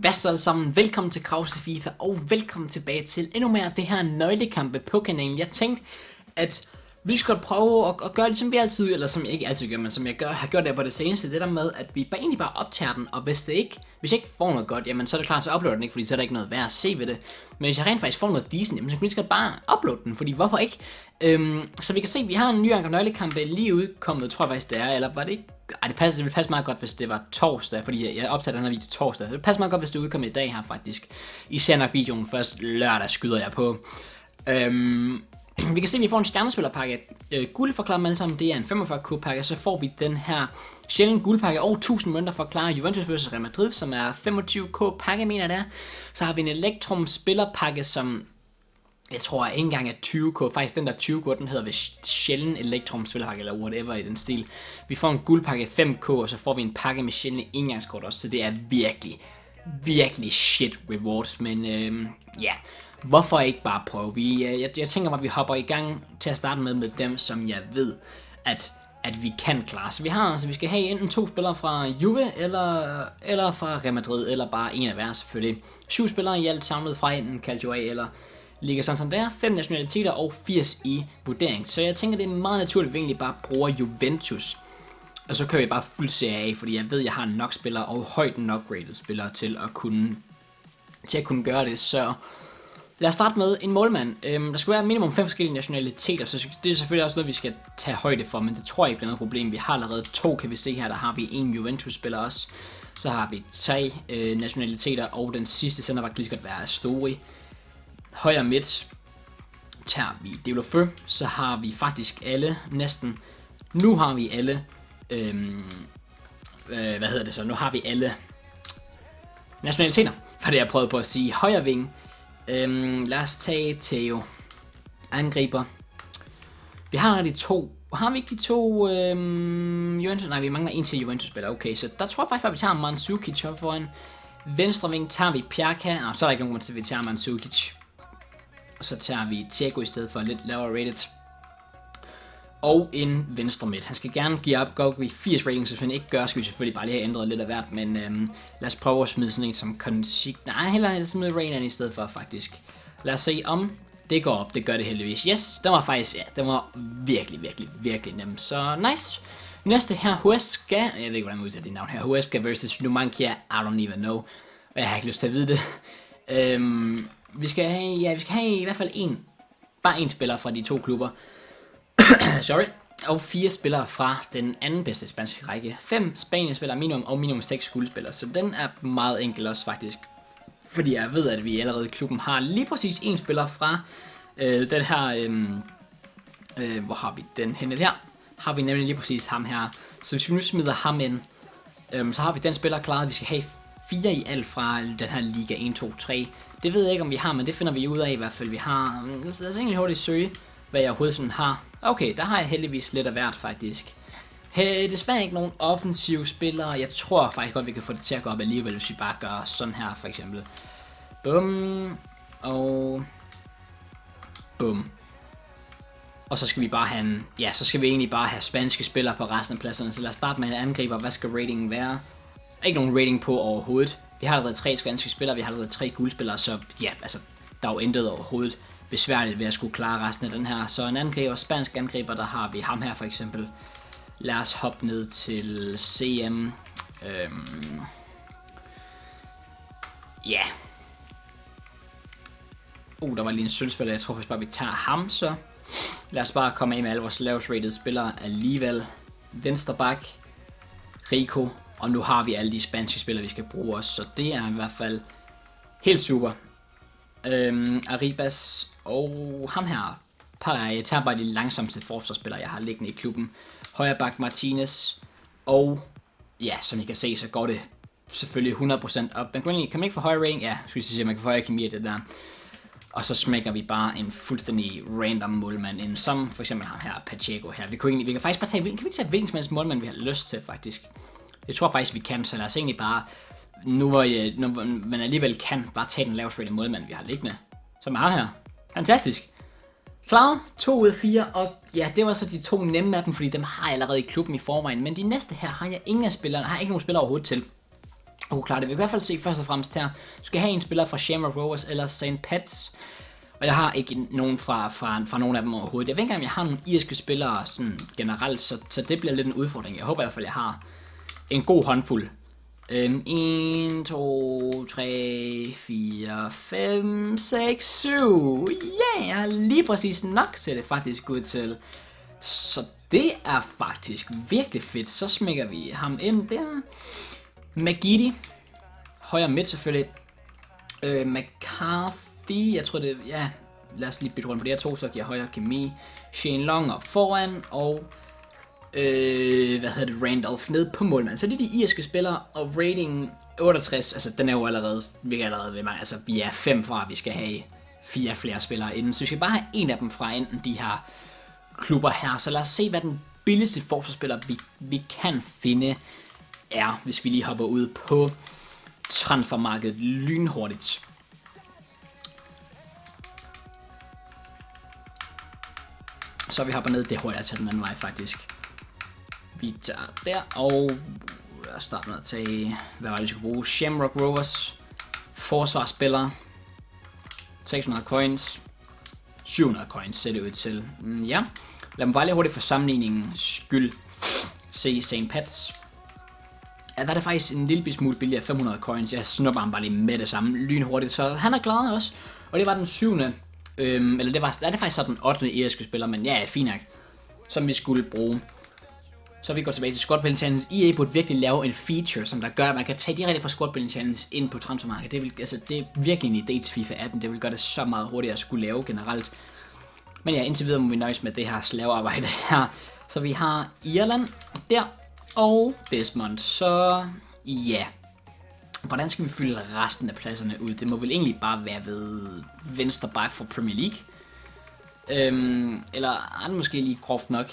Hvad så alle sammen? Velkommen til Krause FIFA, og velkommen tilbage til endnu mere af det her nøglekampe på kanalen. Jeg tænkte, at vi skal prøve at, at gøre det, som vi altid, eller som jeg ikke altid gør, men som jeg gør, har gjort det på det seneste, det der med, at vi bare egentlig bare optager den, og hvis det ikke, hvis jeg ikke får noget godt, jamen så er det klart, så uploader den ikke, fordi så er der ikke noget værd at se ved det. Men hvis jeg rent faktisk får noget decent, jamen så kan vi skal bare uploade den, fordi hvorfor ikke? Øhm, så vi kan se, at vi har en ny Anker Nøglekampe lige udkommet, tror jeg faktisk det er, eller var det ikke? Ej, det, passer, det ville passe meget godt, hvis det var torsdag, fordi jeg optager den her video torsdag. Det passer meget godt, hvis det udkommer i dag her faktisk. Især nok videoen først lørdag skyder jeg på. Øhm, vi kan se, at vi får en stjernespillerpakke. Øh, guld for alle sammen, det er en 45k pakke. Så får vi den her sjældent guldpakke og 1000 mønter for klare Juventus vs Real Madrid, som er 25k pakke, mener jeg det er. Så har vi en Electrum spillerpakke, som jeg tror ikke engang at 20k. Faktisk den der 20k, den hedder ved sjældent Electrum spilpakke eller whatever i den stil. Vi får en guldpakke 5k, og så får vi en pakke med sjældne engangskort også, så det er virkelig, virkelig shit rewards. Men øhm, ja, yeah hvorfor ikke bare prøve? Vi, øh, jeg, jeg tænker bare, at vi hopper i gang til at starte med med dem, som jeg ved, at, at vi kan klare. Så vi har altså, vi skal have enten to spillere fra Juve, eller, eller fra Real Madrid, eller bare en af hver selvfølgelig. Syv spillere i alt samlet fra enten Calcio A eller Liga Santander, fem nationaliteter og 80 i vurdering. Så jeg tænker, det er meget naturligt, at vi egentlig bare bruger Juventus. Og så kører vi bare fuld serie af, fordi jeg ved, at jeg har nok spillere og højt nok rated spillere til at kunne, til at kunne gøre det. Så Lad os starte med en målmand. Øhm, der skal være minimum fem forskellige nationaliteter, så det er selvfølgelig også noget, vi skal tage højde for, men det tror jeg ikke bliver noget problem. Vi har allerede to, kan vi se her. Der har vi en Juventus-spiller også. Så har vi tre øh, nationaliteter, og den sidste sender var lige godt være Astori. Højre midt tager vi Deulofeu, så har vi faktisk alle, næsten. Nu har vi alle, øhm, øh, hvad hedder det så, nu har vi alle nationaliteter, var det jeg prøvede på at sige. Højre ving, Øhm, lad os tage Theo. Angriber. Vi har de to. Har vi ikke de to øhm, Juventus? Nej, vi mangler en til Juventus-spiller. Okay, så der tror jeg faktisk bare, vi tager Mandzukic op foran. Venstre ving tager vi Pjaka. og så er der ikke nogen grund til, at vi tager Mandzukic. Og så tager vi Thiago i stedet for lidt lavere rated og en venstre midt. Han skal gerne give op, gå 80 rating, så hvis han ikke gør, skal vi selvfølgelig bare lige have ændret lidt af hvert, men øhm, lad os prøve at smide sådan en som Consig... Nej, heller smide Rainan i stedet for, faktisk. Lad os se om det går op, det gør det heldigvis. Yes, den var faktisk, ja, den var virkelig, virkelig, virkelig nem, så nice. Næste her, Huesca, jeg ved ikke, hvordan man udtaler dit navn her, Huesca versus Numankia. I don't even know. Jeg har ikke lyst til at vide det. øhm, vi skal have, ja, vi skal have i hvert fald en, bare en spiller fra de to klubber. Sorry. Og fire spillere fra den anden bedste spanske række. Fem Spanien spillere minimum, og minimum seks guldspillere. Så den er meget enkel også faktisk. Fordi jeg ved, at vi allerede i klubben har lige præcis en spiller fra øh, den her... Øh, øh, hvor har vi den henne her? Har vi nemlig lige præcis ham her. Så hvis vi nu smider ham ind, øh, så har vi den spiller klaret. Vi skal have fire i alt fra den her Liga 1, 2, 3. Det ved jeg ikke, om vi har, men det finder vi ud af i hvert fald. Vi har... Mm, lad os egentlig hurtigt søge, hvad jeg overhovedet sådan har. Okay, der har jeg heldigvis lidt af hvert faktisk. Hey, desværre ikke nogen offensive spillere. Jeg tror faktisk godt, vi kan få det til at gå op alligevel, hvis vi bare gør sådan her for eksempel. Bum. Og... Bum. Og så skal vi bare have en, ja, så skal vi egentlig bare have spanske spillere på resten af pladserne. Så lad os starte med en angriber. Hvad skal ratingen være? Ikke nogen rating på overhovedet. Vi har allerede tre spanske spillere, vi har allerede tre guldspillere, så ja, altså, der er jo intet overhovedet besværligt ved at skulle klare resten af den her. Så en angriber, spansk angriber, der har vi ham her for eksempel. Lad os hoppe ned til CM. Øhm. Ja. Yeah. Uh, der var lige en sølvspiller. Jeg tror faktisk bare, vi tager ham så. Lad os bare komme af med alle vores lavest rated spillere alligevel. Venstre bak, Rico. Og nu har vi alle de spanske spillere, vi skal bruge også. Så det er i hvert fald helt super. Øhm, Arribas og ham her, Pareja, jeg tager bare de langsomste forsvarsspillere, jeg har liggende i klubben. Højreback Martinez, og ja, som I kan se, så går det selvfølgelig 100% op. Man kan, kan man ikke få højere rating? Ja, skulle jeg sige, man kan få højere kemi det der. Og så smækker vi bare en fuldstændig random målmand ind, som for eksempel ham her, Pacheco her. Vi, kunne egentlig, vi kan faktisk bare tage, kan vi ikke tage hvilken som helst målmand, vi har lyst til faktisk? Jeg tror faktisk, vi kan, så lad os egentlig bare, nu hvor jeg, nu, man alligevel kan, bare tage den lavest rated målmand, vi har liggende. Som er ham her. Fantastisk. Klaret 2 ud af 4, og ja, det var så de to nemme af dem, fordi dem har jeg allerede i klubben i forvejen. Men de næste her har jeg ingen af spillerne, har ikke nogen spillere overhovedet til. kunne klart, det. Vi i hvert fald se først og fremmest her. Du skal have en spiller fra Shamrock Rovers eller St. Pats. Og jeg har ikke nogen fra, fra, fra nogen af dem overhovedet. Jeg ved ikke engang, om jeg har nogle irske spillere sådan generelt, så, så det bliver lidt en udfordring. Jeg håber i hvert fald, jeg har en god håndfuld. Um, 1, 2, 3, 4, 5, 6, 7. Ja, yeah, jeg har lige præcis nok, ser det faktisk ud til. Så det er faktisk virkelig fedt. Så smækker vi ham ind der. Magidi. Højre midt selvfølgelig. Øh, McCarthy, jeg tror det, ja, lad os lige bytte rundt på det her to, så giver højre kemi. Shane Long op foran, og øh, hvad hedder det, Randolph ned på målmand. Så det er de irske spillere, og rating 68, altså den er jo allerede, vi er allerede ved mig, altså vi er fem fra, vi skal have fire flere spillere inden, så vi skal bare have en af dem fra enten de her klubber her. Så lad os se, hvad den billigste forsvarsspiller, vi, vi kan finde, er, hvis vi lige hopper ud på transfermarkedet lynhurtigt. Så vi hopper ned, det hurtigt til den anden vej faktisk. Vi tager der, og lad os starte med at tage, hvad var det, vi skulle bruge? Shamrock Rovers, forsvarsspillere, 600 coins, 700 coins ser det ud til. Mm, ja, lad mig bare lige hurtigt for sammenligningen skyld se St. Pats. Ja, der er det faktisk en lille smule billigere 500 coins. Jeg snupper ham bare lige med det samme lynhurtigt, så han er glad også. Og det var den syvende, øhm, eller det var, er det faktisk så den 8. irske spiller, men ja, fint nok, som vi skulle bruge. Så vi går tilbage til Squad Building Challenge. EA burde virkelig lave en feature, som der gør, at man kan tage direkte fra Squad Building Challenge ind på transfermarkedet. Det, vil, altså, det er virkelig en idé til FIFA 18. Det vil gøre det så meget hurtigere at skulle lave generelt. Men ja, indtil videre må vi nøjes med det her slavearbejde her. Så vi har Irland der, og Desmond. Så ja, hvordan skal vi fylde resten af pladserne ud? Det må vel egentlig bare være ved venstre back for Premier League. Øhm, eller er det måske lige groft nok?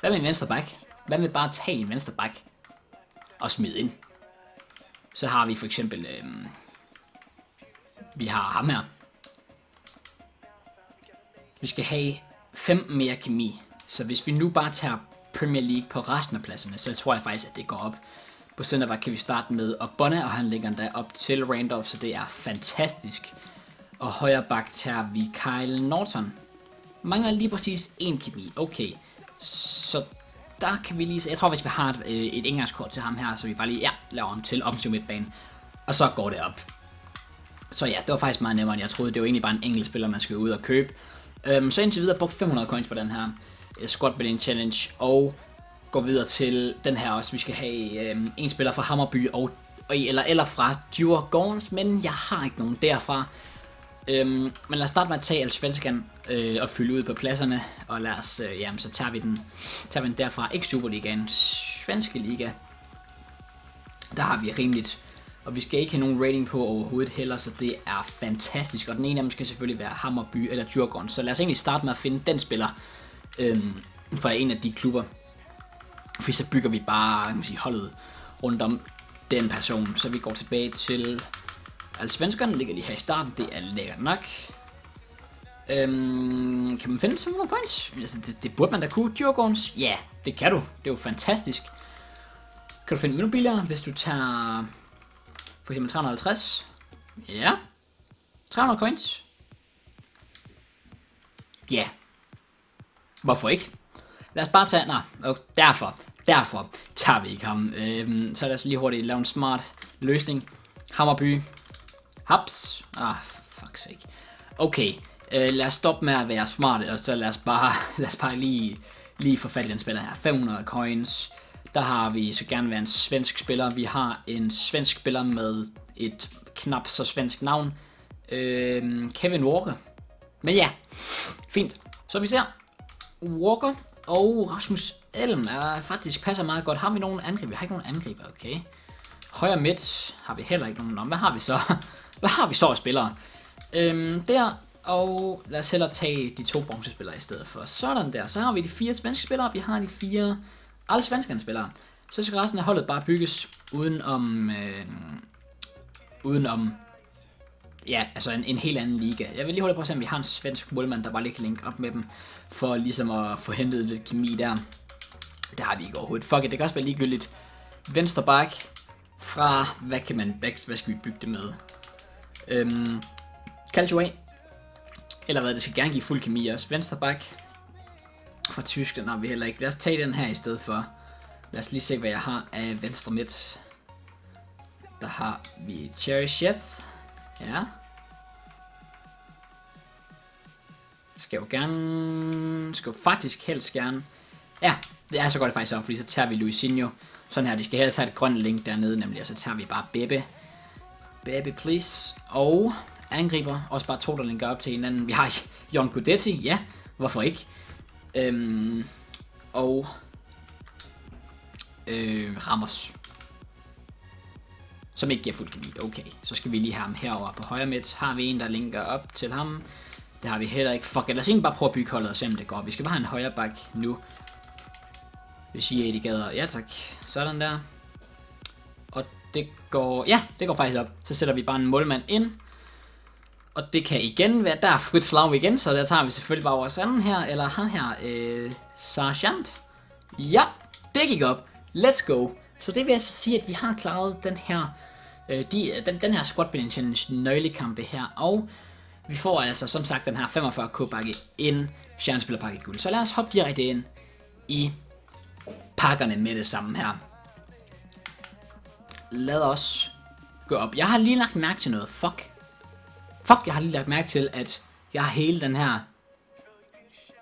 Hvad med en venstre bak? Hvad med bare tage en venstre back og smide ind? Så har vi for eksempel, Øh, vi har ham her. Vi skal have 15 mere kemi. Så hvis vi nu bare tager Premier League på resten af pladserne, så tror jeg faktisk, at det går op. På centerback kan vi starte med Obonna, og han ligger endda op til Randolph, så det er fantastisk. Og højre bak tager vi Kyle Norton. Mangler lige præcis en kemi. Okay. Så der kan vi lige... Jeg tror, hvis vi har et, øh, et indgangskort til ham her, så vi bare lige ja, laver ham til offensiv midtbane. Og så går det op. Så ja, det var faktisk meget nemmere, end jeg troede. Det var egentlig bare en enkelt spiller, man skulle ud og købe. Øhm, så indtil videre brugt 500 coins på den her øh, Squad Building Challenge. Og går videre til den her også. Vi skal have øhm, en spiller fra Hammerby og, eller, eller fra Djurgårdens, men jeg har ikke nogen derfra. Øhm, men lad os starte med at tage Allsvenskan øh, og fylde ud på pladserne, og lad os, øh, jamen, så tager vi den, tager vi den derfra, ikke Superligaen, Svenske Liga. Der har vi rimeligt, og vi skal ikke have nogen rating på overhovedet heller, så det er fantastisk, og den ene af dem skal selvfølgelig være Hammerby eller Djurgården, så lad os egentlig starte med at finde den spiller øhm, fra en af de klubber, for så bygger vi bare kan man sige, holdet rundt om den person, så vi går tilbage til Altså svenskerne ligger lige her i starten, det er lækkert nok. Øhm, kan man finde 500 coins? Altså, det, det burde man da kunne. Djurgårdens? Ja, det kan du. Det er jo fantastisk. Kan du finde endnu billigere, hvis du tager for eksempel 350? Ja. 300 coins? Ja. Hvorfor ikke? Lad os bare tage... Nej, og derfor, derfor tager vi ikke ham. Øhm, så lad os lige hurtigt lave en smart løsning. Hammerby, Haps. Ah, fuck sake. Okay, øh, lad os stoppe med at være smarte, og så lad os bare, lad os bare lige, lige få fat i den spiller her. 500 coins. Der har vi så gerne være en svensk spiller. Vi har en svensk spiller med et knap så svensk navn. Øh, Kevin Walker. Men ja, fint. Så vi ser Walker og Rasmus Elm er faktisk passer meget godt. Har vi nogen angreb? Vi har ikke nogen angriber, okay. Højre midt har vi heller ikke nogen. Nå, hvad har vi så? Hvad har vi så af spillere? Øhm, der, og lad os hellere tage de to bronzespillere i stedet for. Sådan der, så har vi de fire svenske spillere, vi har de fire alle svenskerne spillere. Så skal resten af holdet bare bygges uden om, øh, uden om ja, altså en, en helt anden liga. Jeg vil lige holde på at se, om vi har en svensk målmand, der bare lige kan linke op med dem, for ligesom at få hentet lidt kemi der. Det har vi ikke overhovedet. Fuck it, det kan også være ligegyldigt. Venstre bak fra, hvad kan man, hvad, hvad skal vi bygge det med? Øhm, Calcio A. Eller hvad, det skal gerne give fuld kemi også. Vensterbak. Fra Tyskland har vi heller ikke. Lad os tage den her i stedet for. Lad os lige se, hvad jeg har af venstre midt. Der har vi Cherry Chef. Ja. Skal jo gerne... Skal jo faktisk helst gerne... Ja, det er så godt det faktisk om, fordi så tager vi Luisinho. Sådan her, de skal helst have et grønt link dernede, nemlig, og så tager vi bare Bebe. Baby please. Og angriber, også bare to, der linker op til hinanden. Vi har Jon Gudetti, ja, hvorfor ikke? Øhm, og øh, Ramos. Som ikke giver fuld kredit. Okay, så skal vi lige have ham herover på højre midt. Har vi en, der linker op til ham? Det har vi heller ikke. Fuck, lad os ikke bare prøve at bygge holdet og se, om det går. Vi skal bare have en højre bak nu. Hvis I er de gader. Ja tak. Sådan der. Det går... Ja, det går faktisk op. Så sætter vi bare en målmand ind. Og det kan igen være... Der er frit slag igen, så der tager vi selvfølgelig bare vores anden her. Eller ham her. Øh, Sergeant. Ja, det gik op. Let's go. Så det vil altså sige, at vi har klaret den her... Øh, de, den, den her Squad Building Challenge nøglekampe her. Og vi får altså som sagt den her 45k pakke ind. Stjernespillerpakke guld. Så lad os hoppe direkte ind i pakkerne med det samme her. Lad os gå op. Jeg har lige lagt mærke til noget. Fuck. Fuck, jeg har lige lagt mærke til, at jeg har hele den her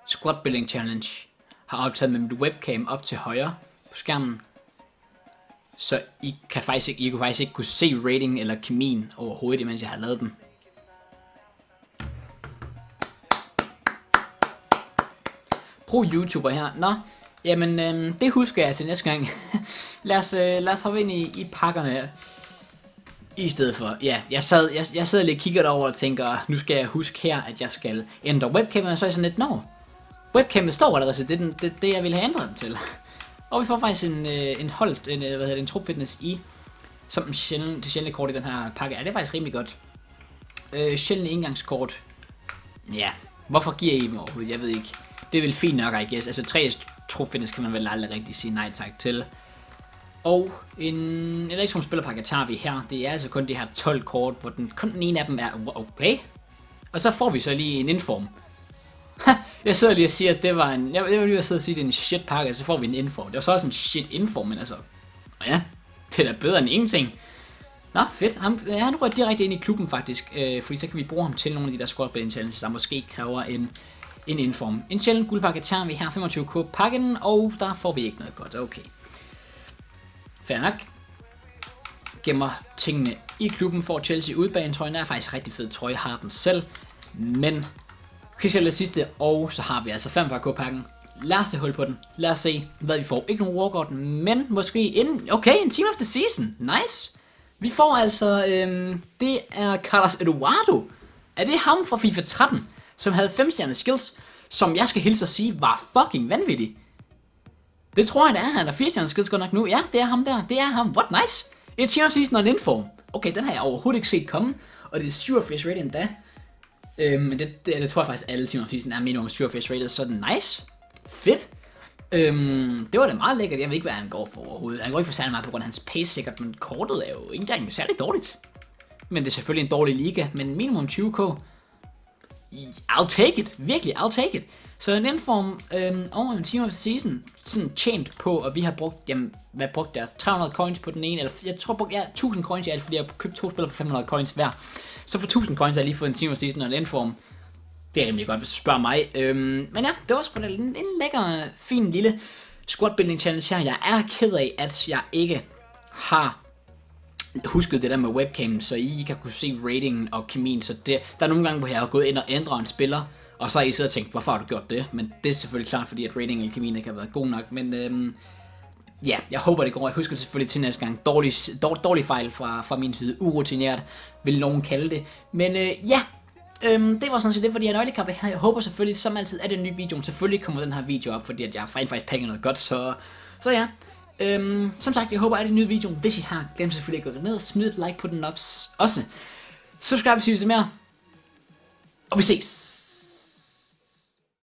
squat Building Challenge har optaget med mit webcam op til højre på skærmen. Så I kan faktisk ikke, I kan faktisk ikke kunne se rating eller kemien overhovedet, mens jeg har lavet dem. Pro YouTuber her. Nå, jamen øh, det husker jeg til næste gang. lad, os, øh, lad os hoppe ind i, i pakkerne her. I stedet for, ja, jeg sad, jeg, jeg sad lidt kigger derover og tænker, nu skal jeg huske her, at jeg skal ændre webcamen, og så er jeg sådan lidt, nå, webcamen står allerede, så det er den, det, det, jeg ville have ændret dem til. og vi får faktisk en, øh, en holdt, en, øh, hvad hedder det, en trupfitness i, som en sjældent, det sjældne kort i den her pakke. Ja, det er faktisk rimelig godt. Øh, sjældne indgangskort. Ja, hvorfor giver I dem overhovedet? Jeg ved ikke. Det er vel fint nok, I guess. Altså, tre trupfitness kan man vel aldrig rigtig sige nej tak til. Og en elektron spillerpakke tager vi her. Det er altså kun de her 12 kort, hvor den, kun den ene af dem er okay. Og så får vi så lige en inform. jeg sidder lige og siger, at det var en... Jeg, jeg vil lige sidde og sige, at det er en shit pakke, og så får vi en inform. Det var så også en shit inform, men altså... Ja, det er da bedre end ingenting. Nå, fedt. Han, ja, han rører direkte ind i klubben faktisk, øh, fordi så kan vi bruge ham til nogle af de der squad building challenges, der måske kræver en, en inform. En sjældent guldpakke tager vi her, 25k pakken, og der får vi ikke noget godt. Okay. Fair nok. Gemmer tingene i klubben for Chelsea udbanen. Trøjen er faktisk rigtig fed trøje, har den selv. Men Christian det sidste, og så har vi altså 45k pakken. Lad os hul på den. Lad os se, hvad vi får. Ikke nogen walkout, men måske en... Okay, en team of the season. Nice. Vi får altså... Øhm, det er Carlos Eduardo. Er det ham fra FIFA 13, som havde 5 skills, som jeg skal hilse at sige var fucking vanvittig? Det tror jeg, det er. Han er 4 skills godt nok nu. Ja, det er ham der. Det er ham. What nice. En team of season og en inform. Okay, den har jeg overhovedet ikke set komme. Og det er 87 rated endda. Øhm, men det, det, det, tror jeg faktisk, alle Team of Season er minimum 87 rated, så det nice. Fedt. Øhm, det var da meget lækkert. Jeg ved ikke, hvad han går for overhovedet. Han går ikke for særlig meget på grund af hans pace sikkert, men kortet er jo ikke engang særlig dårligt. Men det er selvfølgelig en dårlig liga, men minimum 20k. I'll take it. Virkelig, I'll take it. Så en inform øhm, over en time of season, sådan tjent på, at vi har brugt, jamen, hvad brugte der? 300 coins på den ene, eller jeg tror, jeg ja, 1000 coins i alt, fordi jeg har købt to spillere for 500 coins hver. Så for 1000 coins har jeg lige fået en time of season og en inform. Det er rimelig godt, hvis du spørger mig. Øhm, men ja, det var sgu da en, en lækker, fin lille squad building challenge her. Jeg er ked af, at jeg ikke har husket det der med webcam, så I kan kunne se ratingen og kemien. Så det, der er nogle gange, hvor jeg har gået ind og ændret en spiller, og så har I siddet og tænkt, hvorfor har du gjort det? Men det er selvfølgelig klart, fordi at ratingen og kemien ikke har været god nok. Men øhm, ja, jeg håber det går. Jeg husker det selvfølgelig til næste gang. Dårlig, dårlig, dårlig fejl fra, fra min side. Urutineret, vil nogen kalde det. Men øh, ja, øhm, det var sådan set det for de her nøglekampe her. Jeg håber selvfølgelig, som altid, at den nye video. Selvfølgelig kommer den her video op, fordi at jeg rent faktisk penge noget godt. Så, så ja, øhm, som sagt, jeg håber, at I nyder videoen. Hvis I har, glem selvfølgelig at gå ned og smid et like på den ops også. Subscribe, hvis I vil se mere. Og vi ses.